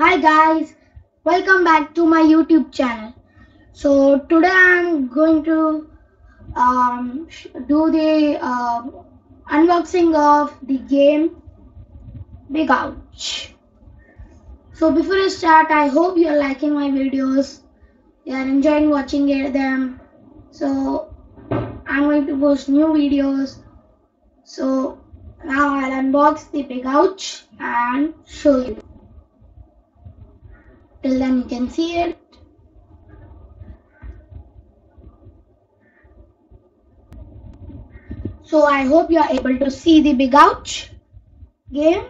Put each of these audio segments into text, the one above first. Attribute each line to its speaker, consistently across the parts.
Speaker 1: Hi guys, welcome back to my YouTube channel. So today I'm going to um, do the uh, unboxing of the game Big Ouch. So before I start, I hope you are liking my videos. You are enjoying watching them. So I'm going to post new videos. So now I'll unbox the Big Ouch and show you. Till then you can see it. So I hope you are able to see the Big Ouch game.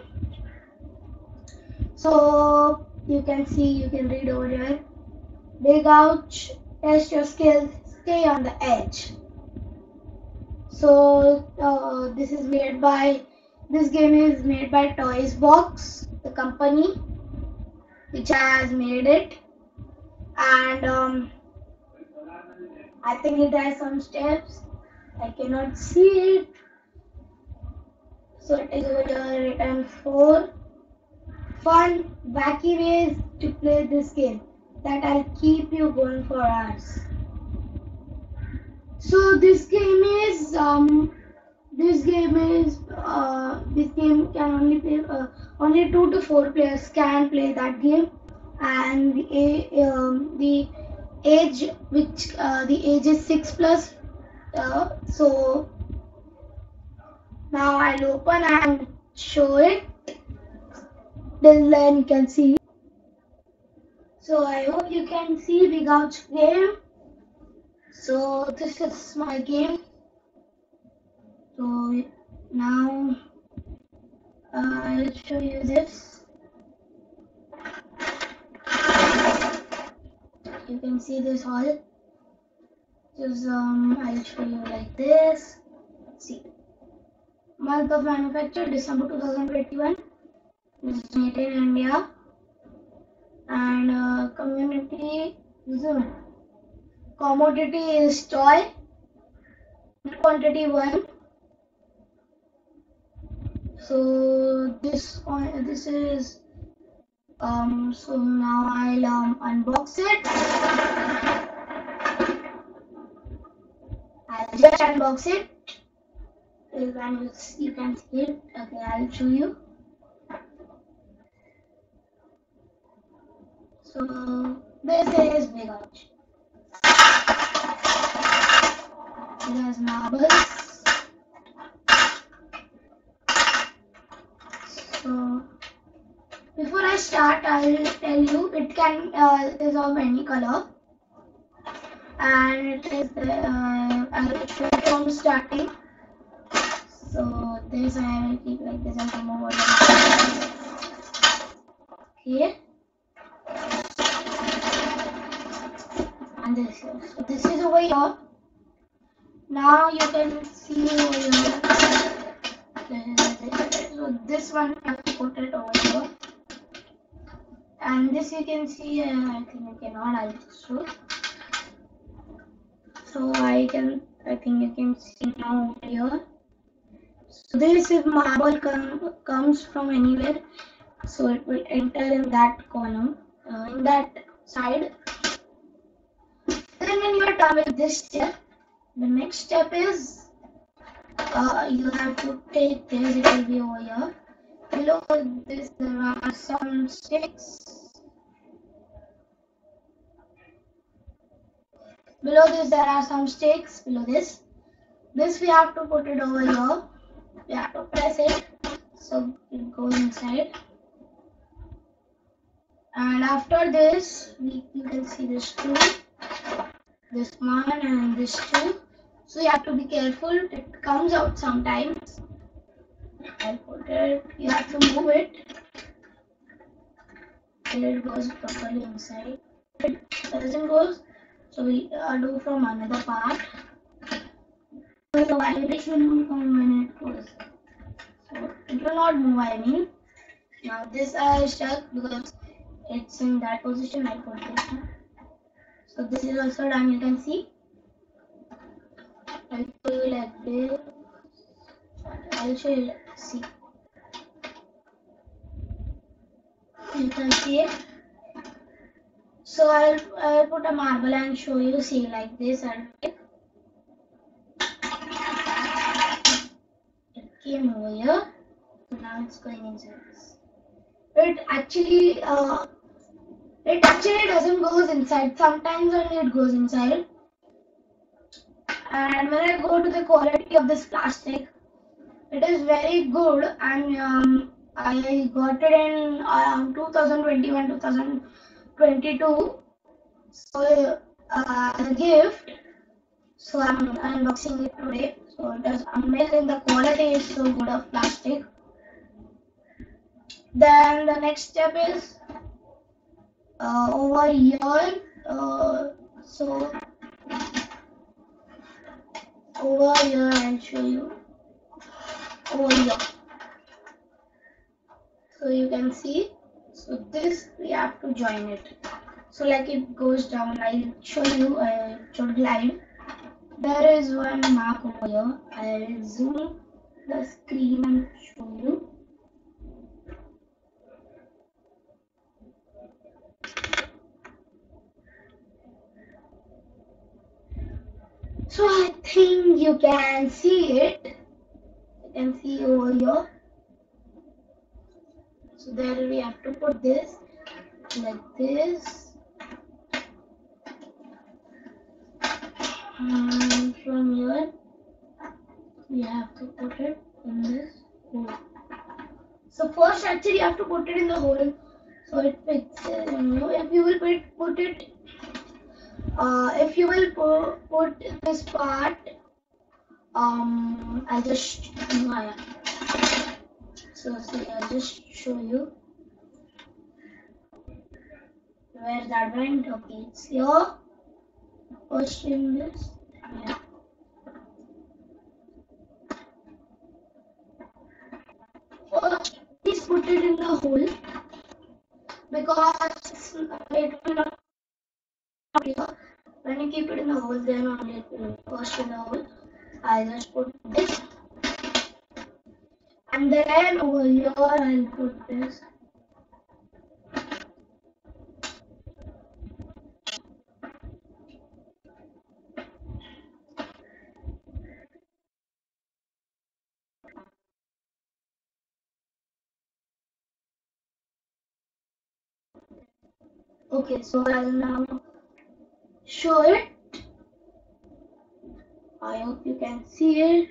Speaker 1: So you can see, you can read over here. Big Ouch, test your skills, stay on the edge. So uh, this is made by, this game is made by Toys Box, the company which has made it. And um, I think it has some steps. I cannot see it. So it is over here written for fun, wacky ways to play this game that I'll keep you going for hours. So this game is um this game is uh this game can only play uh, only two to four players can play that game and the um, the age which uh, the age is six plus uh, so now I'll open and show it. Till then you can see. So I hope you can see Big Ouch game. So this is my game. So now uh, I'll show you this. You can see this all. Just um, I'll show you like this. See. Month of manufacture December 2021. Is made in India. And uh, community one. commodity is toy. Quantity one. So this one, this is um. So now I'll um, unbox it. I'll just unbox it. Then you, can see it. Okay, I'll show you. So this is Big Ouch. It has marbles. So before I start, I'll tell you it can uh, is of any color, and it is uh, I will show from starting. So this I will keep like this and all the Okay. And this is so this is over here. Now you can see over here. This. One I have to put it over here. And this you can see, uh, I think you cannot, I'll just show. So I can, I think you can see now here. So this if marble com- comes from anywhere, so it will enter in that column, uh, in that side. Then when you are done with this step, the next step is uh, you have to take this, it will be over here. Below this there are some sticks. Below this there are some sticks, below this. This we have to put it over here. We have to press it so it goes inside. And after this, we, you can see this two, this one and this two. So you have to be careful. It comes out sometimes. I'll put it. You have to move it till it goes properly inside. It doesn't go, so we uh, do from another part. So the vibration will come when it goes. So it will not move. I mean, now this I stuck because it's in that position. I put this one. So this is also done. You can see. I'll show you like this. I'll show you. See. you can see it. So I'll, I'll put a marble and show you. See like this. I'll. It came over here. So now it's going inside this. It actually uh, it actually doesn't goes inside. Sometimes only it goes inside. And when I go to the quality of this plastic, it is very good. And um, I got it in around 2021 2022 so uh, as a gift so I'm unboxing it today. So it is amazing. The quality is so good of plastic. Then the next step is uh, over here uh, so here I'll show you here so you can see so this we have to join it. So like it goes down I'll show you I should glide there is one mark over here. I'll zoom the screen and show you So I think you can see it. You can see over here. So there we have to put this like this. And from here we have to put it in this hole. So first actually you have to put it in the hole so it fits. Know, if you will put it uh, if you will pu- put this part um i'll just yeah. so see i'll just show you where that went okay it's here first in yeah please put it in the hole because it will not. When you keep it in the hole, then only it will first in the hole. I just put this. And then over here, I'll put this. Okay, so I'll now show it. I hope you can see it.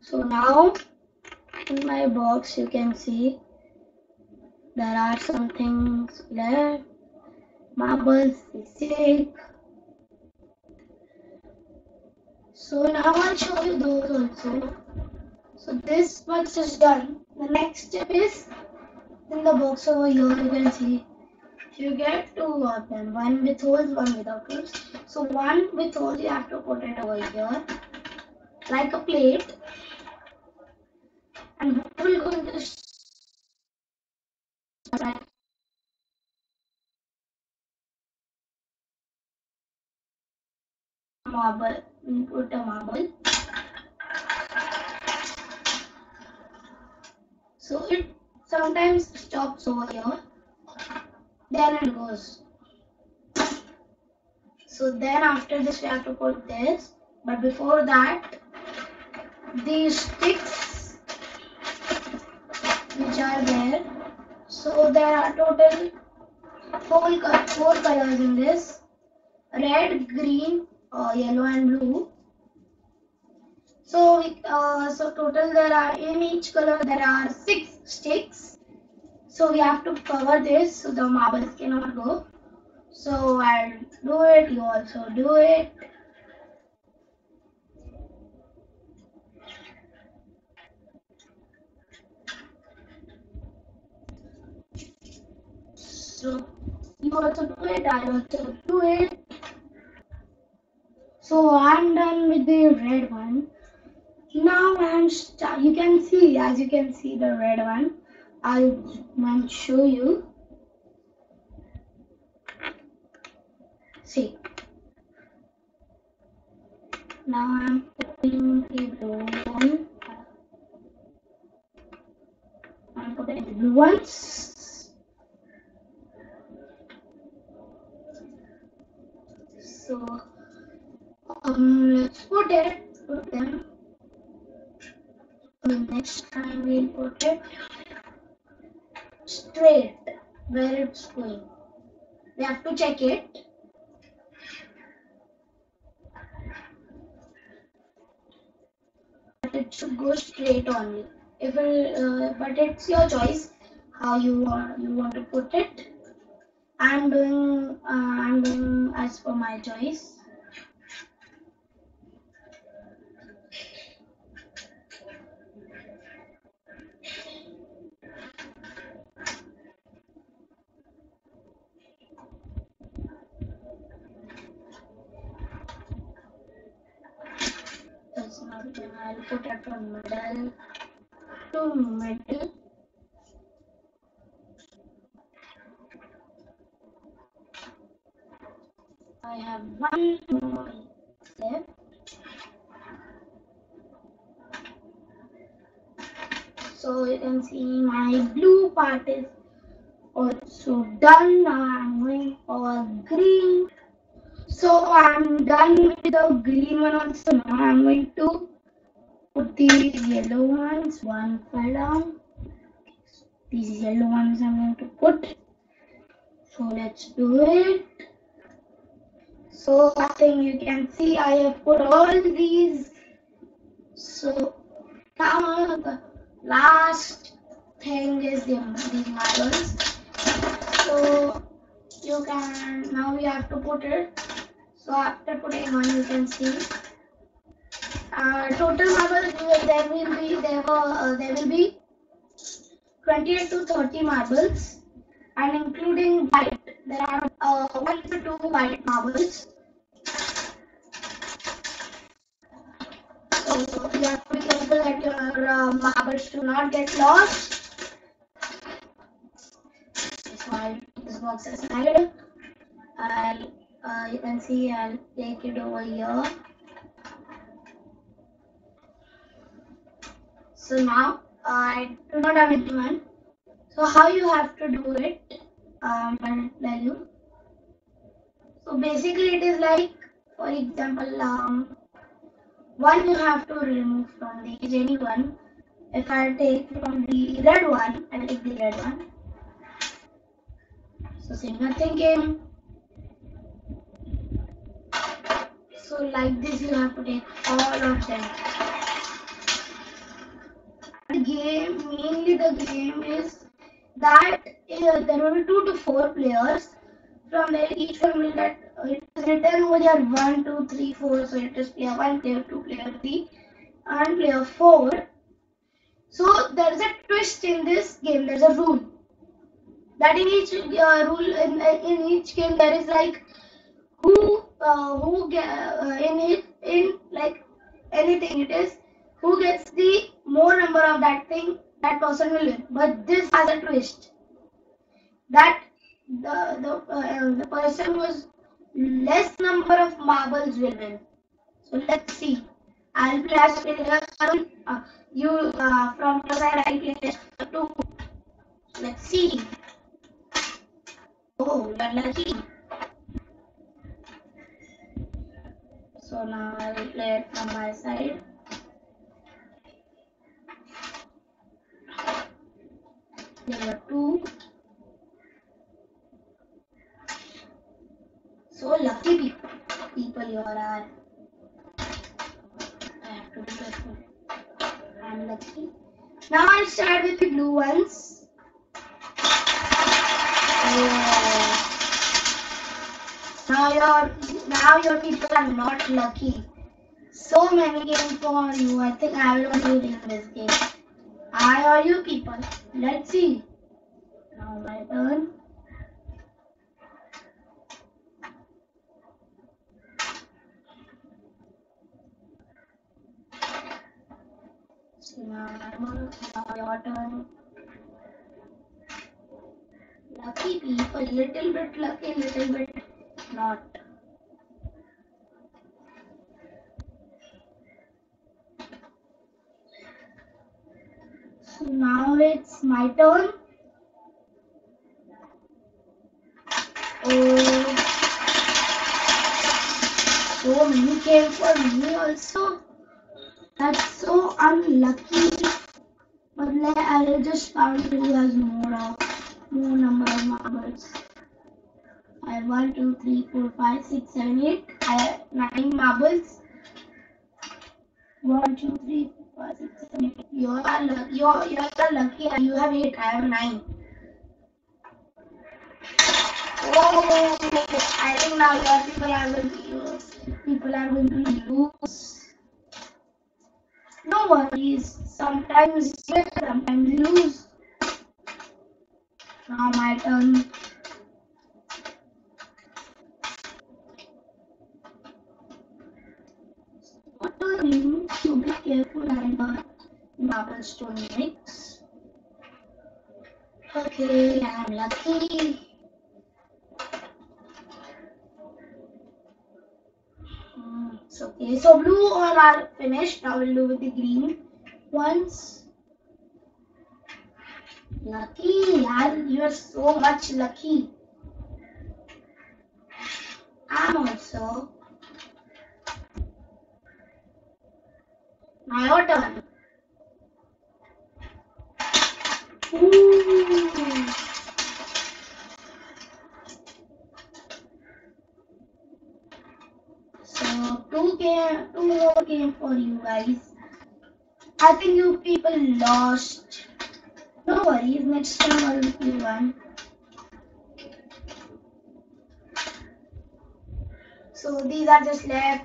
Speaker 1: So now in my box you can see there are some things left. Marbles, stick. So now I'll show you those also. So this box is done. The next step is in the box over here you can see. You get two of them, one with holes, one without holes. So one with holes you have to put it over here like a plate. And we're going to marble put a marble so it sometimes stops over here then it goes. So then after this we have to put this. But before that these sticks which are there so there are total four, four colors in this. Red green uh, yellow and blue so uh, so total there are in each color there are six sticks. So we have to cover this so the marbles cannot go. So i'll do it. You also do it. So you also do it. I also do it. So i'm done with the red one now i'm sta- you can see as you can see the red one i'll to show you see now i'm putting the blue one. I'm putting the blue ones. So um, let's put it, put them. Next time we'll put it straight where it's going. We have to check it. But it should go straight only. If it, uh, but it's your choice how you want you want to put it. I'm doing uh, I'm doing as per my choice. I'll put it from middle to middle. I have one more left. So you can see my blue part is also done. Now I'm going for green. So I'm done with the green one also. Now I'm going to put these yellow ones. One fell down. These yellow ones I'm going to put. So let's do it. So I think you can see I have put all these. So now the last thing is the these marbles. So you can now you have to put it. So after putting on, you can see uh, total marbles there will be there were uh, there will be 28 to 30 marbles and including white there are uh, one to two white marbles. So you have to be careful that your uh, marbles do not get lost. I'll this box aside. I'll uh, you can see I'll take it over here. So now I do not have anyone. So how you have to do it? Um, I'll tell you. So basically, it is like, for example, um, one you have to remove from the any one. If I take from the red one, I'll take the red one. So similar thinking. So like this, you have to take all of them. The game, mainly the game is that uh, there will be two to four players. From there, each one will get uh, it is written over there one, two, three, four. So it is player one, player two, player three, and player four. So there is a twist in this game. There is a rule that in each uh, rule in, in each game there is like who uh, who uh, in it in like anything it is who gets the more number of that thing that person will win. But this has a twist that the the uh, the person has less number of marbles will win. So let's see. I'll play player one. Uh, you uh, from your side. I'll play two. Let's see. Oh, you're lucky. So now I will play it from my side. Are two. So lucky people, people you are. I have to be careful. I'm lucky. Now I'll start with the blue ones. Now your now your people are not lucky. So many games for you. I think I will only win in this game. I or you people. Let's see. Now my turn. Now my now your turn. Lucky people, little bit lucky, little bit not. now it's my turn. Oh, so many came for me also. That's so unlucky. But I just found who has more, uh, more number of marbles. I have 1, 2, 3, 4, 5, 6, 7, 8. I have 9 marbles. 1, 2, 3, you are lucky. You are, you are lucky. You have eight. I have nine. Oh, I think now your people are going to lose. people are going to lose. No worries. Sometimes win, sometimes lose. Now my turn. What do you need to be careful and uh, marbles to mix? Okay, I'm lucky. Hmm, it's okay. So blue all are finished. Now we'll do with the green ones. Lucky, yaar, you are so much lucky. I'm also. my turn. So two came, two more came for you guys. I think you people lost. No worries, next time I'll give you one. So these are just left.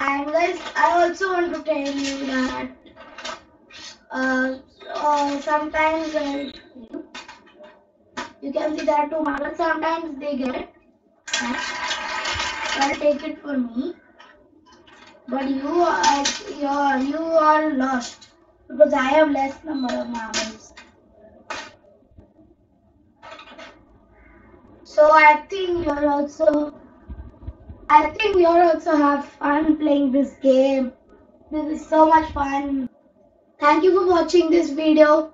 Speaker 1: And guys, I also want to tell you that uh, uh, sometimes uh, you can see there are two marbles. Sometimes they get. Uh, I'll take it for me. But you are you are, you are lost because I have less number of marbles. So I think you're also I think you are also have fun playing this game. This is so much fun. Thank you for watching this video.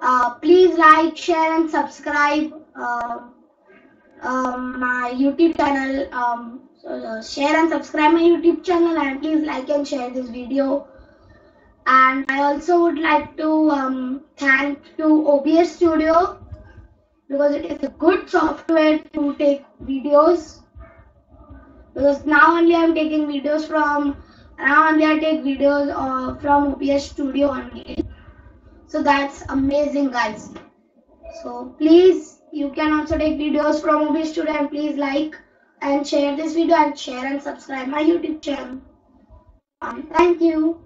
Speaker 1: Uh, please like, share, and subscribe uh, um, my YouTube channel. Um, so, uh, share and subscribe my YouTube channel, and please like and share this video. And I also would like to um, thank to OBS Studio because it is a good software to take videos because now only I'm taking videos from now only I take videos uh, from OBS Studio only. So that's amazing, guys. So please, you can also take videos from OBS Studio and please like and share this video and share and subscribe my YouTube channel. Um, thank you.